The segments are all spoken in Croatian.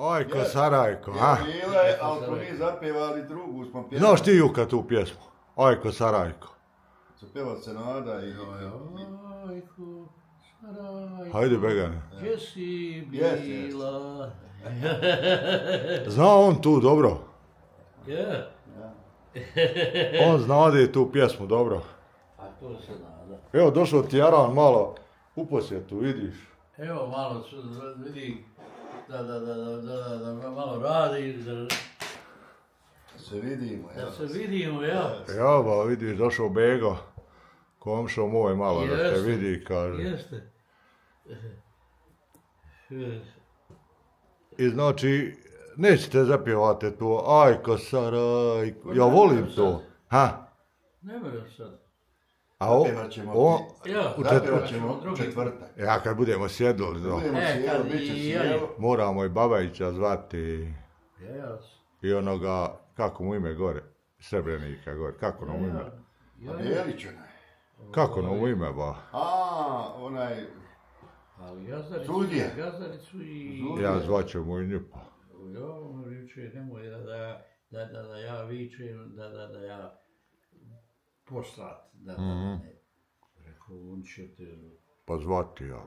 Ajko Sarajko, a? Bila je, ali smo mi zapjevali drugu, smo pjevali. Znaš ti Juka tu pjesmu? Ajko Sarajko. Su pjevali se nada i... Ajko, Sarajko, Hajde Begane. gdje si bila? Zna on tu dobro. Je, On znade tu pjesmu dobro. a to se nada. Evo došao ti Jaran malo u posjetu, vidiš. Evo malo su, vidi, da, da, da, da, da, da, da malo radi, da, Se vidimo, ja. da se vidimo, ja. Evo ba, vidiš, došao Bego. Komšo moj malo da te Jeste. vidi, kaže. Jeste. I znači, nećete zapjevati tu Ajko Sarajko. Ja volim to. Ha? Ne moram sad. A o, ćemo o. Ja, U ćemo u drugi. četvrtak. ja kad budemo sjedili, no, Budemo E, kad bit će ja- sjelo. moramo i Babajića zvati Jas. i onoga, kako mu ime gore, Srebrenika gore, kako nam mu ime? A Bjelić onaj. Kako nam mu ime, ba? A, onaj... Ali Gazaricu, Sudija. Gazaricu i... Ja zvaću mu i nju, pa. Ja, ono riče, nemoj da, da, da, da, da ja vičem, da, da, da ja poslat, da, da, Mhm. ne. Rekao, on će te, Pa zvati ja.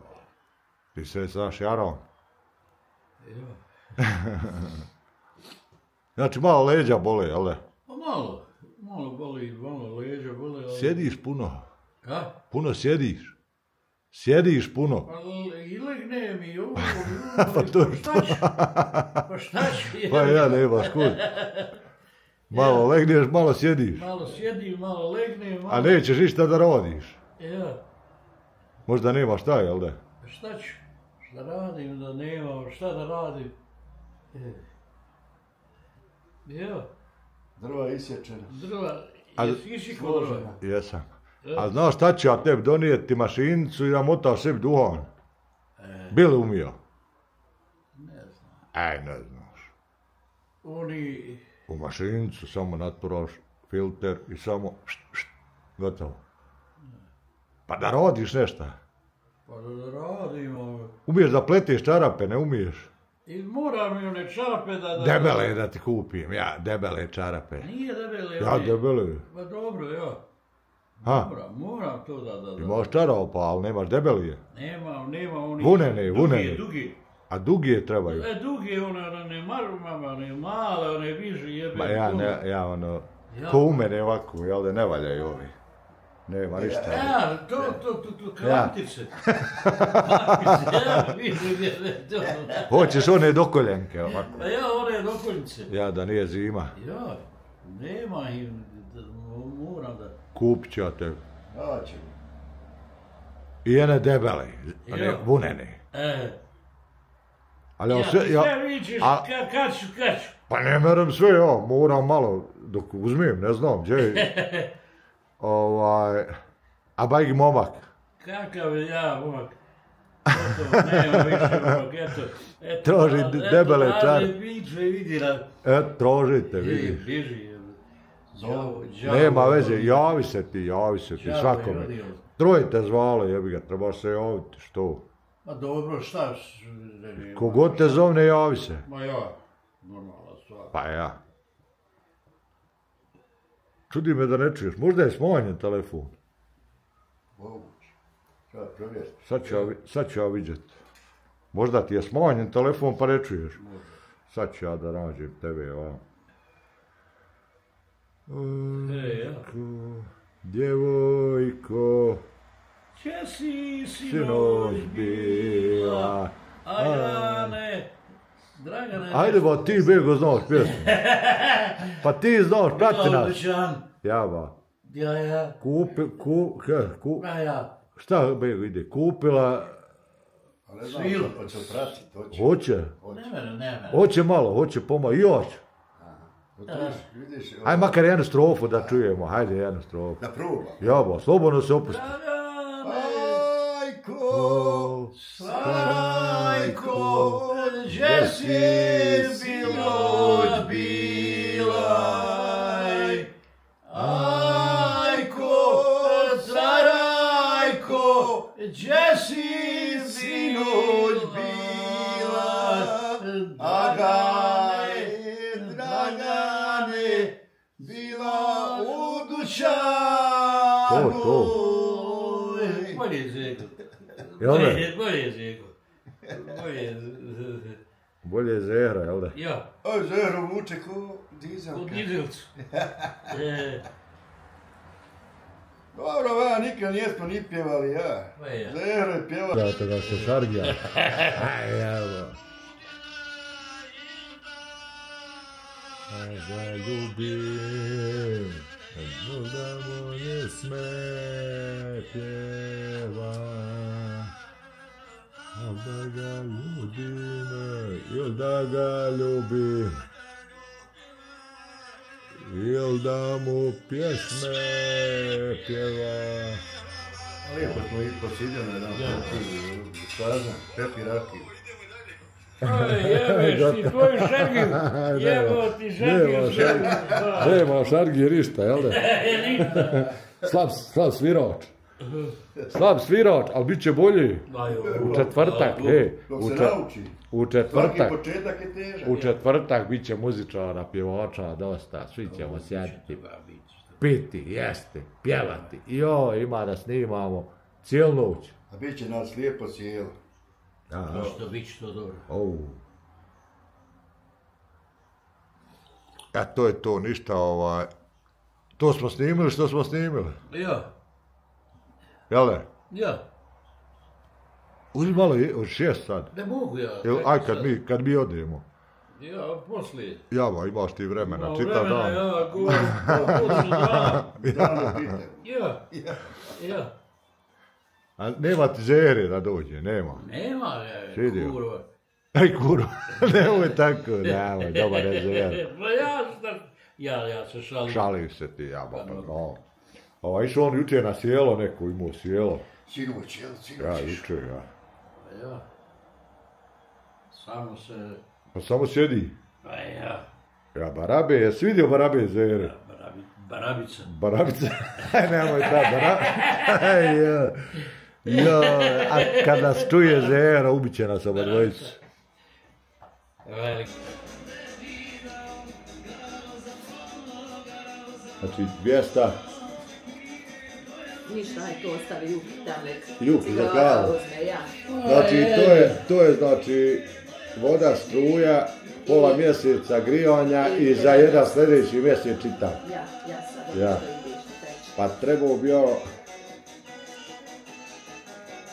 Ti se znaš Jaron? ja. Znači malo leđa bole, jel da? Pa malo, malo boli, malo leđa boli, ali... Sjediš puno, Ka? puno sjediš. Sjediš puno. Pa i legne mi ovo, Pa to pa ću? Pa šta ću? Pa ja nemaš kud. Malo legneš, malo sjediš. Malo sjedim, malo legnem, malo... A nećeš ništa da rodiš. Ja, Možda nema šta, jel da? šta ću? Šta radim da nemam, šta da radim? E. Ja, Drva isječena. drva, A- jesi išli kod drva? Složena. Jesam. A znaš šta ću ja tebi donijeti mašinicu i da motaš sebi duhan? E, Bili umio? ne znam. Aj, ne znaš. Oni, U mašinicu samo naturaš filter i samo št, št, gotovo. Pa da rodiš nešto. pa da radimo, Umiješ da pletiš čarape, ne umiješ? i moram mi one čarape da... da Debele da ti kupim, ja, debele čarape. Nije debele, Ja, oni- debele. Pa dobro, ja. Ha, Moram, moram to da, da, da. imaš čarapa, ali nemaš debelije. Nema, nema oni... Vunene, dugi, vunene. Dugi, A dugije trebaju. E, dugi, one, one, ne marmama, one male, one viži jebe. Ma ja, ne, ja ono, Ja. ko u mene ovako, jel da ne valjaju ovi. Nema ništa. Ja, to, to, to, to. Klantice, ja, viži jebe, to. Hoćeš one dokoljenke ovako. Pa ja, one dokoljnice. Ja, da nije zima. Ja, nema im, da, moram da... Kupit ću ja tebi. Ja ćemo. I one debele, one Ja. vunene. E, Ali ja, ja, sve, ja, sve vičeš, a- ka, kad ću, kad ću. pa ne meram sve ja, moram malo, dok uzmem, ne znam, gdje je. ovaj, a bajgi momak. Kakav je ja, momak. Gotovo, nema više, momak, eto. eto Traži eto, debele radi čare. Viče, vidi na... E, trožite, Vidi, bježi. Zovu. Nema veze, javi se ti, javi se ti, svakome. Troje te zvalo, jebi ga, trebaš se javiti, što? Ma dobro, šta? ne, Kogod te zovne, javi se. Ma ja, normalna stvar. Pa ja. Čudi me da ne čuješ, možda je smanjen telefon. Moguće. Treba provjeriti. Sad ću sad ću ja vidjet. Možda ti je smanjen telefon pa ne čuješ. Sad ću ja da nađem tebe. E, ja. Ko, Djevojko, Če si sinoć bila. a ja ne. Dragane, Ajde ba ti Bego znaš pjesmu. Pa ti znaš, prati nas. Ja ba. Ja, ja. Kupi, ku, he, ku, Ma ja. šta Bego ide? Kupila, znam, Svilu. hoće pratiti, hoće. hoće, Ne mene, ne mene. hoće malo, hoće pomalo. Vidiš, vidiš, Aj makar jednu strofu da čujemo, hajde jednu strofu. Da proba. Ja ba, slobodno se opusti. Sarajko, že si bilo odbilaj. Ajko, Sarajko, že si bilo odbilaj. Agaj, dragane, bila u dušanu. To, to. Oj, Bolje Zeko. Jel ne? Bolje, bolje Zeko. Bolje. Bolje je Zehra, jel da? Ja, O, Zero vuče ko dizelka. u Dizelcu. E, Dobro, va, nikad nijesmo ni pjevali, ja. Ja. Zero je pjevao. Da te ga se šargija. Aj, evo. A ga ljubim, no da mu ne sme pjeva. A da ga ljubim, il da ga ljubim. Il da mu pjesme pjeva. Lijepo smo i posjedili na jedan Rakiju. Jebeš ti tvoju šargiju. Jebo ti šargiju. Nema šargije ništa, jel da? Slab, slab svirač. Slab svirač, ali bit će bolji. U četvrtak, e. U, čet- u četvrtak. U četvrtak bit će muzičara, pjevača, dosta. Svi ćemo sjediti. Piti, jesti, pjevati. Jo, ima da snimamo cijelu noć. A bit će nas lijepo sjelo. Aha. Što bit će to dobro. Au. A to je to, ništa ovaj... To smo snimili što smo snimili. Ja, Jel da? ja. Uzmi malo od šest sad. Ne mogu ja. Jel, aj kad sad. mi, kad mi odemo. Ja, poslije. Java, imaš ti vremena, Imam čitav vremena, dan. Ja, go, godinu dana. Dano pitam. Ja, ja. A nema ti da dođe, nema. Nema, ja, Vidio. kurva. Aj kuro, nemoj tako, nemoj, dobar je zer. Pa ja, ja, ja se šalim. Šalim se ti, ja, pa, no. Ova, išao on jučer na sjelo, neko imao sjelo. Sinoć, jel, Ja, sinoć. jučer, ja. Pa ja. Samo se, Pa samo sjedi. pa ja, Ja, Barabe, jesi vidio Barabe zere? barabi, barabica. Barabica, aj nemoj ta, bara... Aj, ja. Jo, a kad nas čuje zera, ubit će nas oba dvojicu. Velik. Znači, 200, Ništa, aj to ostavi Juki tam nek. Juki za kavu. ja. Znači, to je, to je znači voda, struja, pola mjeseca grijanja i za jedan sljedeći mjesec čitam. Ja, ja sad. Ja. Ja. Pa trebao bi ja,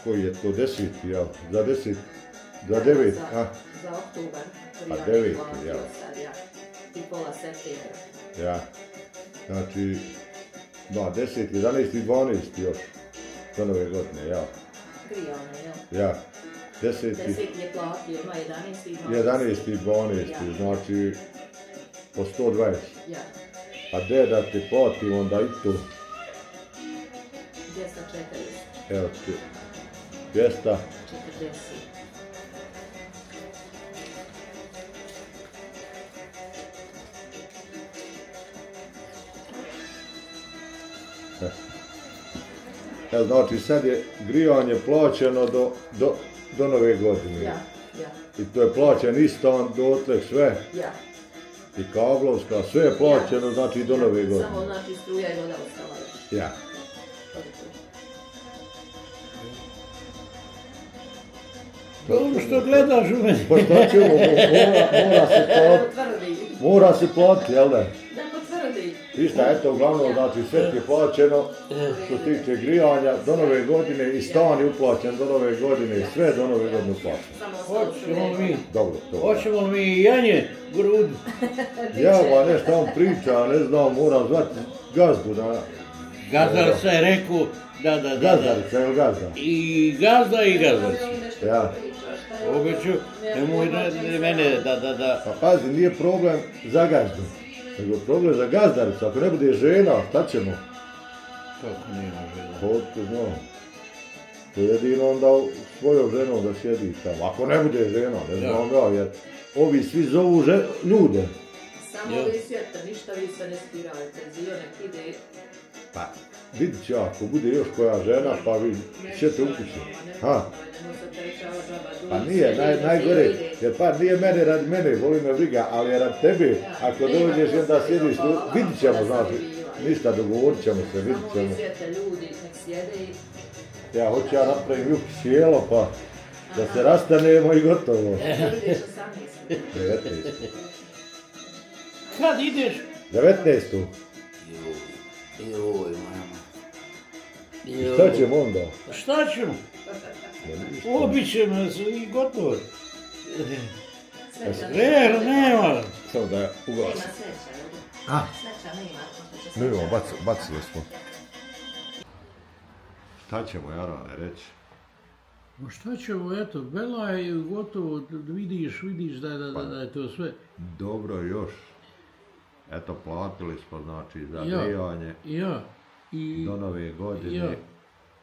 koji je to deseti, jel? Za deset, za devet, za, a? Za oktobar. Pa devet, ja. Ja. I pola septembra. Ja. Znači, da, 10, 11 i 12 još. Do nove godine, ja. Grijane, jel? Ja. 10, Deset je platio, ima 11 i 11 i 12, znači po 120. Ja. A gdje da ti platim onda i tu, 240. evo ti, 200, 40. evo znači sad je grijanje plaćeno do, do, do nove godine. Ja, ja, I to je plaćen isto dotle sve, ja. i kablovska, sve je plaćeno znači do nove godine. Samo znači struja i voda ostala još. Ja. Dobro što gledaš u mene. Pa šta ćemo, mora, mora se platiti, mora se platiti, jel da? Ništa, eto, uglavnom, znači, sve je plaćeno, što se tiče grijanja, do nove godine, i stan je uplaćen do nove godine, i sve do nove godine uplaćeno. Hoćemo mi, Dobro, to. hoćemo mi i janje grudu? Ja, ba, nešto on priča, ne znam, moram zvati gazdu, da, Gazdar se rekao, da, da, da, da. gazdarica, jel gazda? I gazda i gazdarica. Ja. Obeću, nemoj da, da mene, da, da, da. Pa pazi, nije problem za gazdu, nego je problem za gazdaricu, ako ne bude žena, šta ćemo? Kako nema žena? Otko znam. To je jedino onda svojom ženom da sjedi tamo. Ako ne bude žena, ne znam ja, jer ovi svi zovu že, ljude. Samo vi svijete, ništa vi se ne spirajte. Zio nek ide Pa, vidit ću ako bude još koja žena, pa vi ćete ukući. Ha? Pa nije, naj, najgore, jer pa nije mene radi mene, voli me briga, ali radi tebe, ako dođeš onda sjediš tu, vidit ćemo, znaš, ništa, dogovorit ćemo se, vidit ćemo. Ja hoću ja napravim juki sjelo, pa da se rastanemo i gotovo. 19. Kad ideš? 19. Joj, mama. Šta ćemo onda? Šta ćemo? Ubit ćemo se i gotovo. Ne, nema. Samo da ugasi. A? Ne imamo, bac, bacili smo. Šta ćemo, Jarane, reći? Ma šta ćemo, eto, Bela je gotovo, vidiš, vidiš da, da, da, da je to sve. Dobro još. Eto, platili smo, znači, za Ja. grijanje Ja, i... do nove godine. Ja.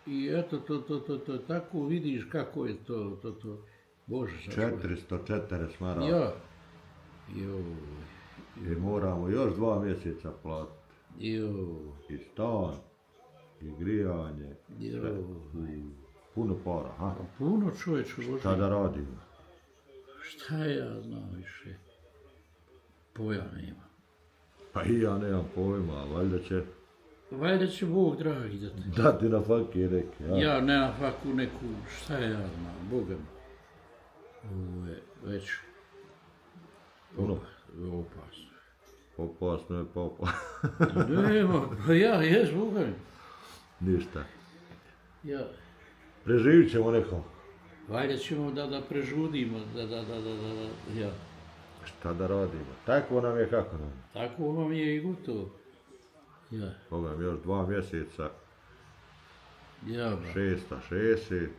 I eto, to, to, to, to, tako vidiš kako je to, to, to. Bože, sačuvaj. 404 maraka. Ja. Joj, I moramo još dva mjeseca platiti. joj, I stan, i grijanje, sve. I puno para, ha? Puno čovječu, Bože. Šta da radimo? Šta ja znam više? Pojma nema. Pa i ja nemam pojma, valjda će Valjda će Bog dragi da te... dati na faki neki, ja? Ja ne na faku neku, šta ja znam, Boga mi. Već Puno. opasno. Opasno je popa. Nema, pa ja, jes, Boga mi. Ništa. Ja, Preživit ćemo neko. valjda ćemo da, da prežudimo, da, da, da, da, da, da, ja. Šta da radimo? Tako nam je kako nam. Tako vam je i gotovo. Ja, mi još dva mjeseca, ja, ba, šesta, šeset,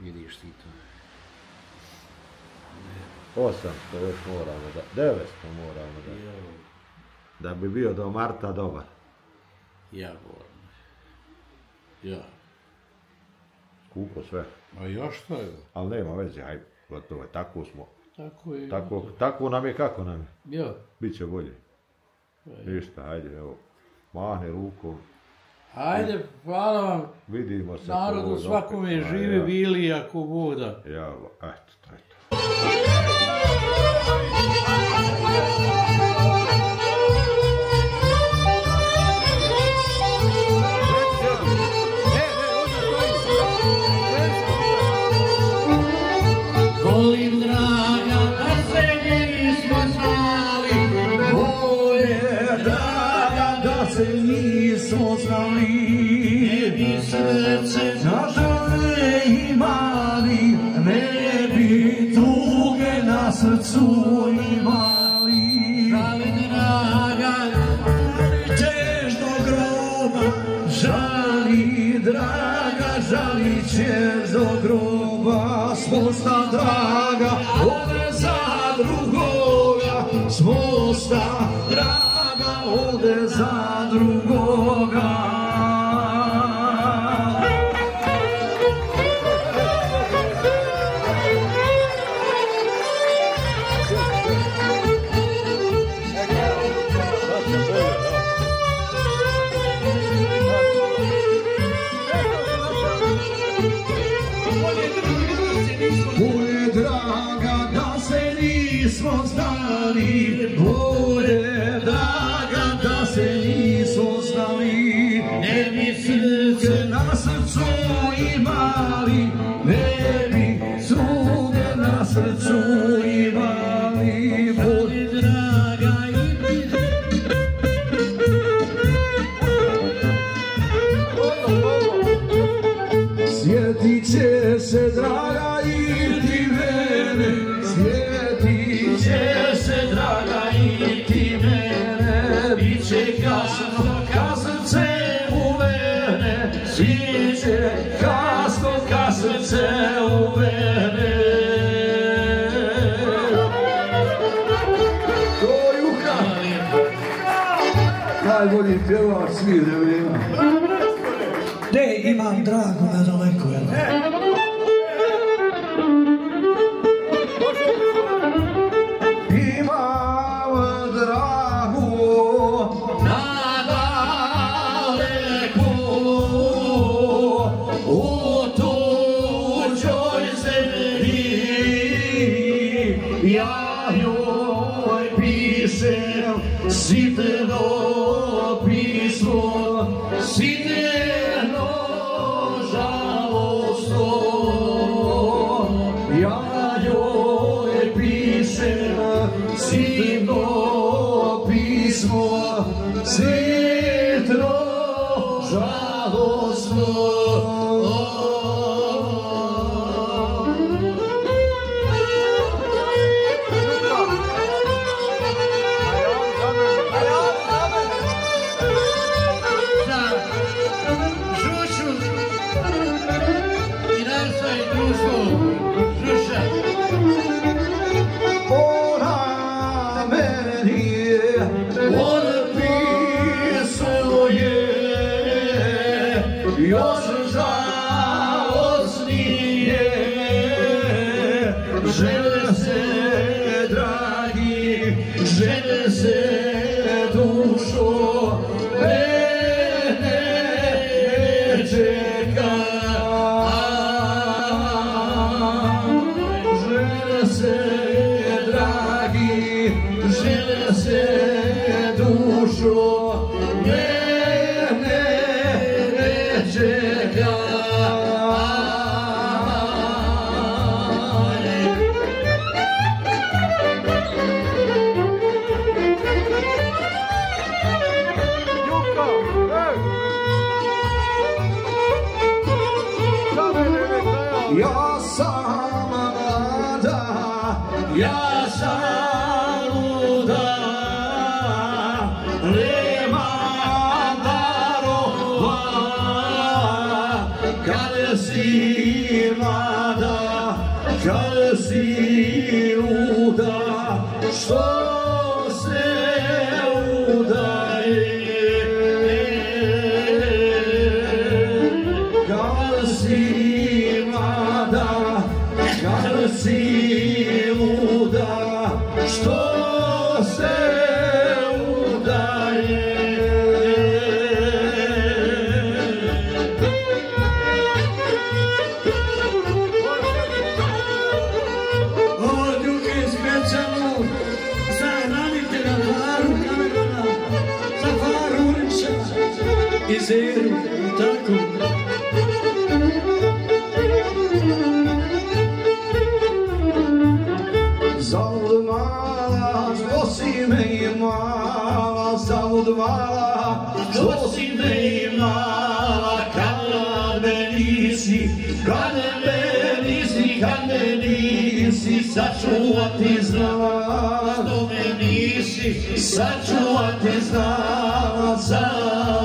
vidiš ti to. osamsto još moramo da, devetsto moramo da, Ja, da bi bio do marta dobar. ja govorim. Ja, Skupo sve. a ja šta je? Ali nema veze, hajde, gotovo je, tako smo. Tako je. Tako, tako nam je kako nam je. Ja, Biće bolje. Ništa, hajde, evo. Mahni rukom, Ajde, hvala vam. vidimo se. Narodu svakome. Ma, živi ja. bili ako voda. Ja, eto, to drugoga. Bude mene, bit će Simo pismo, Simo blessed. da, kada si luda što sačuvati znala, što me nisi sačuvati znala, za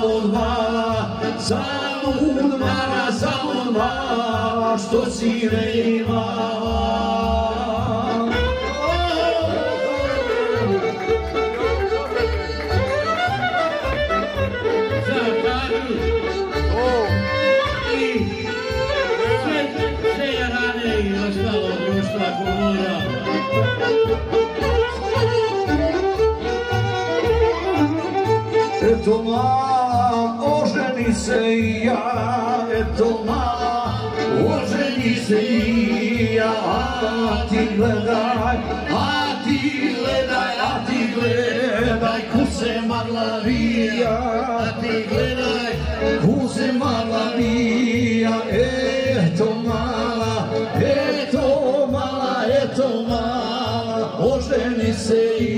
odmala, za odmala, za odmala, što si ne imala. eto mala, oženi se i ja, eto mala, oženi se i ja, a ti gledaj, a ti gledaj, a ti gledaj, ku se magla vija, a ti gledaj, ku se magla vija, eto mala, eto mala, eto mala, oženi se i ja.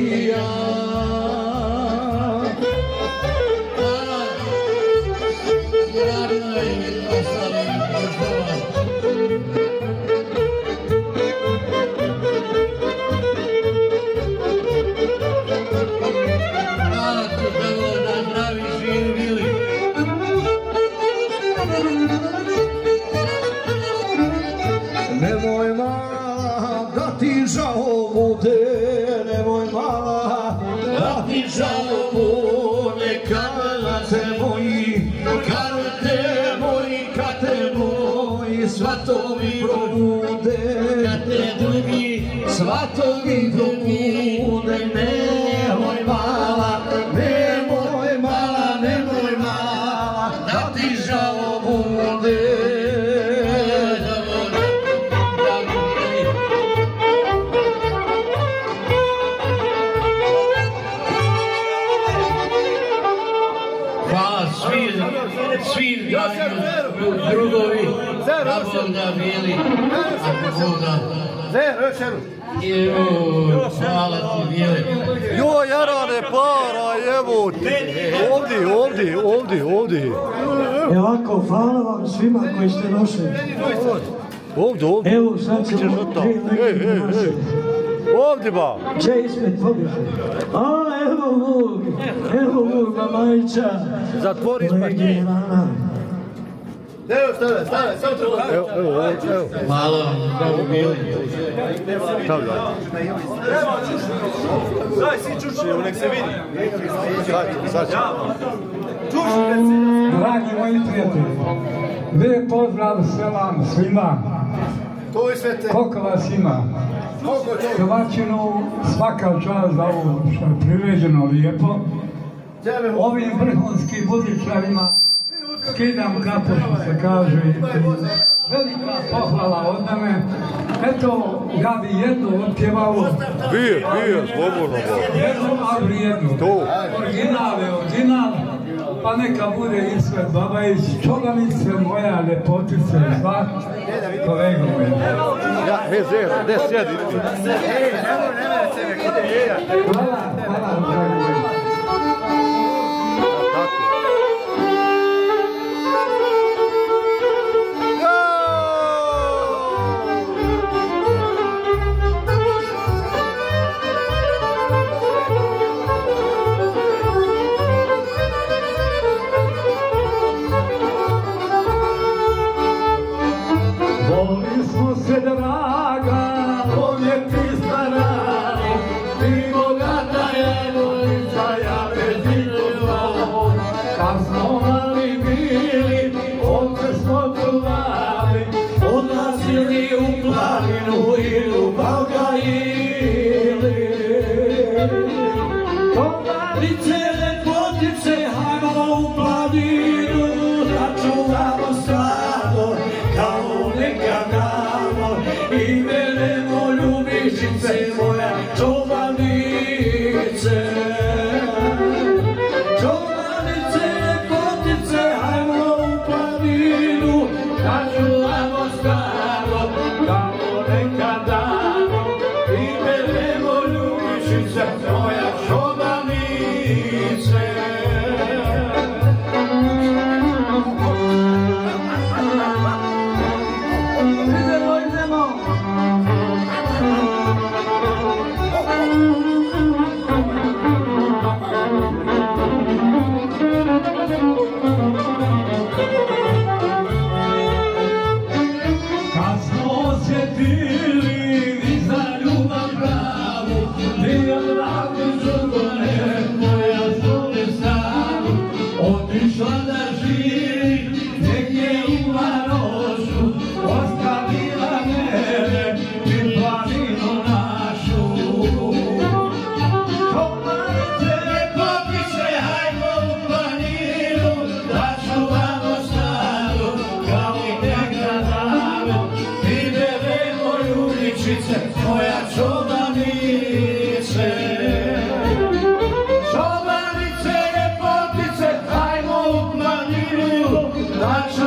Drugovi, da Bog da bili, ako Bog da. Evo, hvala ti, Vile. Joj, Jarane, para, evo ti. Ovdje, ovdje, ovdje, ovdje. E ovako, hvala vam svima koji ste došli. Ovdje, ovdje. Evo, sad ćemo legende ej. naše. Ovdje ba. Če ispred pobježe. A, evo Vuk, evo Vuk, Mamajića. Zatvori spašnje. Evo, stave, stave, samo treba. Evo, evo, evo. Vam, zdravo bili. Stavljaj. Daj, svi čuči, nek se vidi. Sad, sad će. Dragi moji prijatelji, lijep pozdrav selam svima. To je sve te. Koliko vas ima? Koliko je to? Hrvačinu svaka čast za ovo što je priređeno lijepo. Ovim vrhunskim budičarima skidam što se kaže. Velika pohvala od mene. Eto, ja bi jednu otpjevao. Bije, bije, slobodno. Jednu, ali jednu. To. Original je original. Pa neka bude ispred Babajić, čogamice moja lepotice, sva kolega moja. Ja, he, zera, ne sjedi. Hvala, hvala, dragi smo se draga, povijeti Not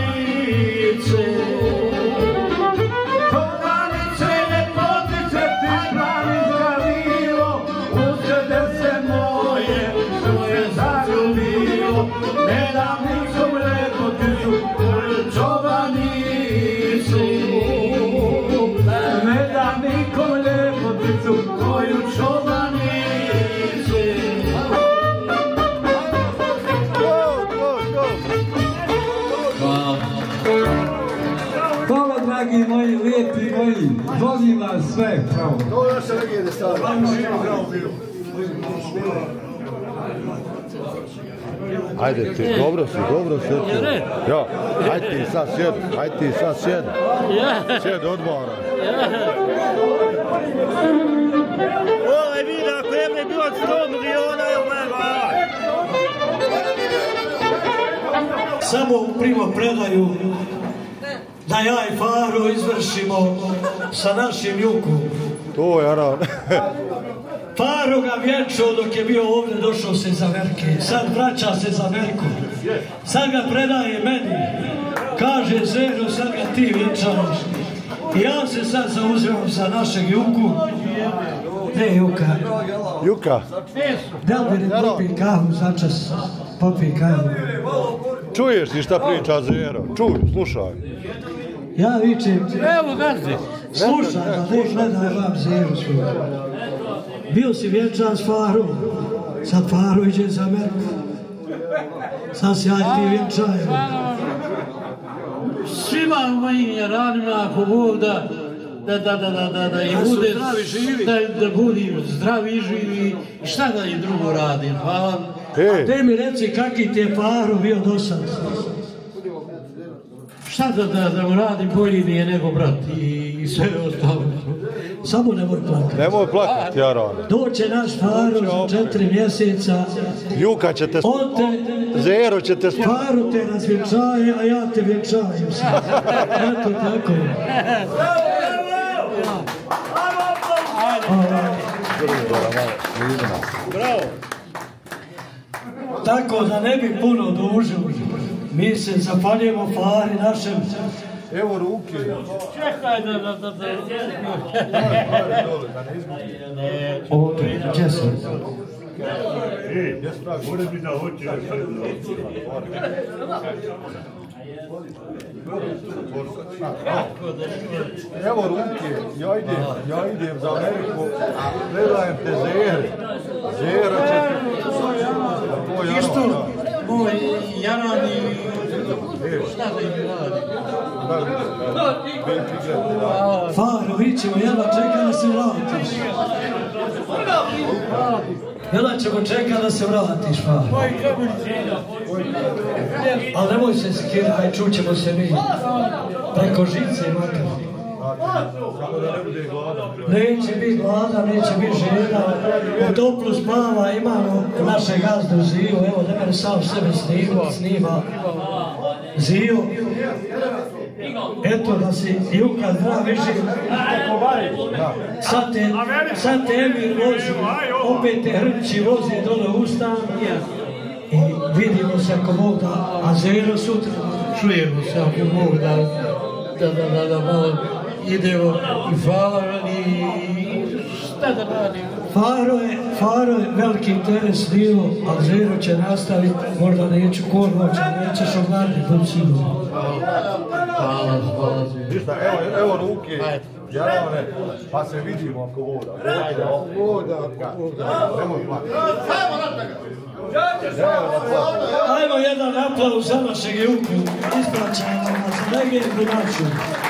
čobanicu Ne dam nikom ljepoticu koju čobanicu Hvala dragi moji, lijepi moji, volim vas sve, pravo. To je naša legende stavlja. Ajde ti, dobro si, dobro si. Ja, ajde ti sad sjed, ajde ti sad sjed. Sjed odmora. Ovaj video ako je mi bilo 100 miliona, je samo u primo predaju da ja i Faro izvršimo sa našim jukom. To je Aran. Faro ga vjenčao dok je bio ovdje, došao se iz Amerike. Sad vraća se za Ameriku. Sad ga predaje meni. Kaže Zero, sad ga ti vjenčaš. I ja se sad zauzimam za našeg juku. Ne juka. Juka, Da li bi ne popij kahu začas? Popij kahu. čuješ ti šta priča Zero? Čuj, slušaj. Ja vičem, Evo gazdi. slušaj, da ne gledaj vam Zeru svoju. Bio si vjenčan s Farom. Sad Faro iđe za Ameriku. Sad se ja i ti vjenčajem. Svima mojim jaranima, ako Bog da, da, da, da, da, da, da im bude. Da, da budim zdravi i živi. I šta da im drugo radim? Hvala. E, Te mi reci kaki ti je Faro bio do sad. Šta da, da, da mu radim bolji mi je nego brat i, i sve ostalo. Samo nemoj plakati. nemoj plakati Aran. Doće naš Faro za četiri mjeseca. Juka će te... On te, Zero će te... Faro te razvjenčaje, a ja te vjenčajem sad. Eto tako. Tako da ne bi puno dužili. Mi se zahvaljujemo Fari našem Evo ruke. Čekaj da, da, da, da. ovdje. Gdje sam? Evo ruke. Ja idem, ja idem za Ameriku, predajem te Zere. Zera će ti... Moj jaran i šta da im da. Faro, vi ćemo jedva čeka da se vratiš. Jedva ćemo čeka da se vratiš, Faro. Ali nemoj se skirati, čućemo se mi. Preko žice makar. Da. Neće biti glada, neće biti žena. U toplu spava imamo naše gazdu Ziju. Evo, da mene sam sebe snima, snima. Ziju. Eto da si Juka zdrav više. Sad te, sad te Emir vozi, opet te Hrčići vozi dole. I vidimo se ako Bog da, a Zero sutra. Čujemo se ako Bog da, da, da, da, da malo idemo i hvala i šta da radim? Faro je, Faro je veliki interes bilo, a Zero će nastaviti, možda neću kormoć, a nećeš ogladiti, budi sigurno. Hvala, hvala. Ništa, evo, evo ruke. Jarane, pa se vidimo ako voda. Ajde, ako voda, ako voda. Nemoj plakati. Ajmo jedan aplauz za našeg Juku, ispraćajmo nas, legendu našu. Onda,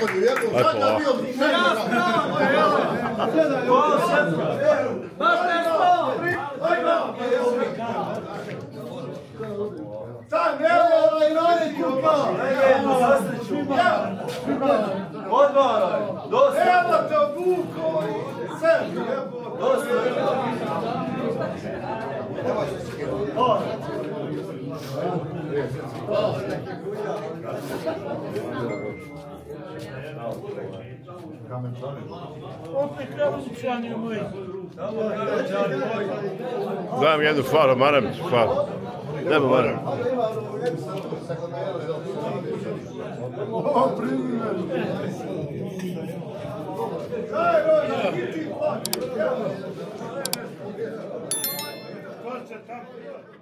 rak je napolju, jebo, sad da bio Sam, evo ovaj radi kuka. Odvaraj, dosta. Evo te obuko, sve. Dosta. Kamenčani. Opet kravučani moji. Daj mi jednu faru, maramicu, faru. Nema maramicu. O, primjer. Forza, tanto.